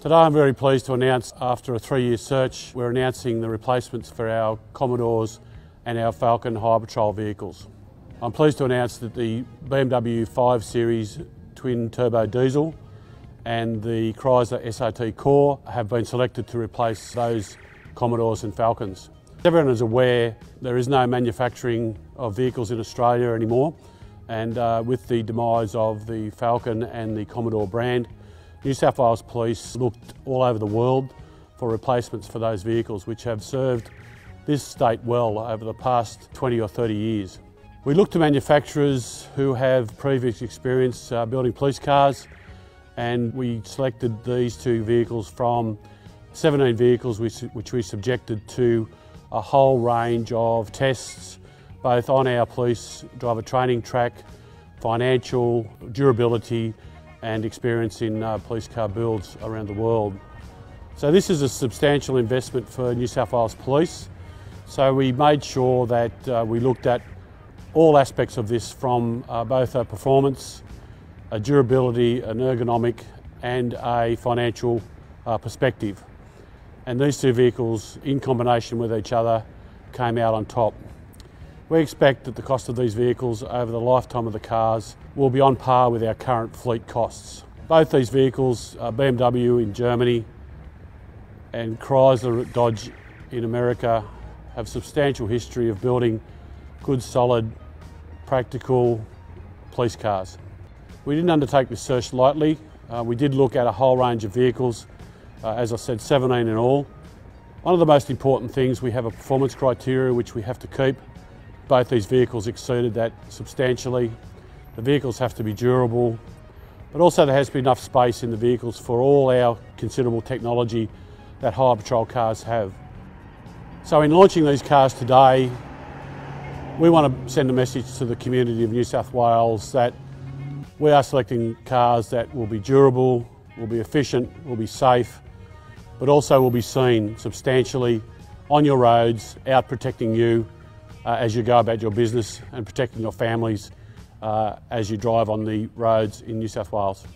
Today I'm very pleased to announce after a three-year search we're announcing the replacements for our Commodores and our Falcon Highway Patrol vehicles. I'm pleased to announce that the BMW 5 Series twin turbo diesel and the Chrysler SRT Core have been selected to replace those Commodores and Falcons. Everyone is aware there is no manufacturing of vehicles in Australia anymore and uh, with the demise of the Falcon and the Commodore brand, New South Wales Police looked all over the world for replacements for those vehicles which have served this state well over the past 20 or 30 years. We look to manufacturers who have previous experience uh, building police cars and we selected these two vehicles from 17 vehicles which, which we subjected to a whole range of tests both on our police driver training track, financial, durability and experience in uh, police car builds around the world. So this is a substantial investment for New South Wales Police. So we made sure that uh, we looked at all aspects of this from uh, both a performance, a durability, an ergonomic and a financial uh, perspective. And these two vehicles in combination with each other came out on top. We expect that the cost of these vehicles over the lifetime of the cars will be on par with our current fleet costs. Both these vehicles, uh, BMW in Germany and Chrysler Dodge in America, have substantial history of building good, solid, practical police cars. We didn't undertake this search lightly. Uh, we did look at a whole range of vehicles, uh, as I said, 17 in all. One of the most important things, we have a performance criteria which we have to keep both these vehicles exceeded that substantially. The vehicles have to be durable, but also there has to be enough space in the vehicles for all our considerable technology that highway patrol cars have. So in launching these cars today, we want to send a message to the community of New South Wales that we are selecting cars that will be durable, will be efficient, will be safe, but also will be seen substantially on your roads, out protecting you uh, as you go about your business and protecting your families uh, as you drive on the roads in New South Wales.